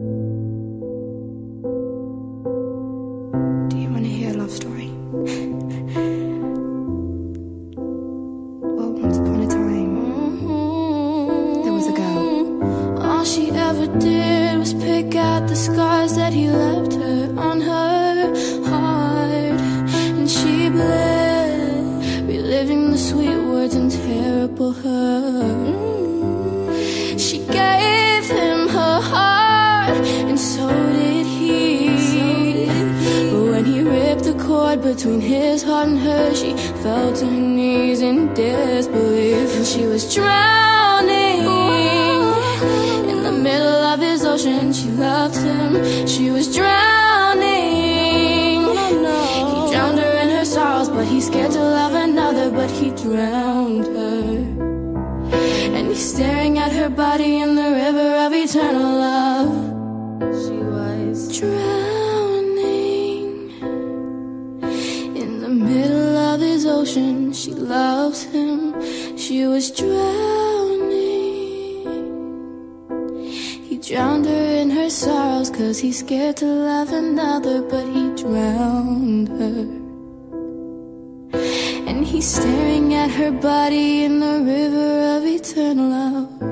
Do you want to hear a love story? well, once upon a time, there was a girl. All she ever did was pick out the scars that he left her on her heart. And she bled, reliving the sweet words and terrible hurt. Cord between his heart and hers, she fell to her knees in disbelief. And she was drowning in the middle of his ocean. She loved him, she was drowning. He drowned her in her sorrows, but he's scared to love another, but he drowned her. And he's staring at her body in the river of eternal love. She was drowning middle of his ocean. She loves him. She was drowning. He drowned her in her sorrows, cause he's scared to love another, but he drowned her. And he's staring at her body in the river of eternal love.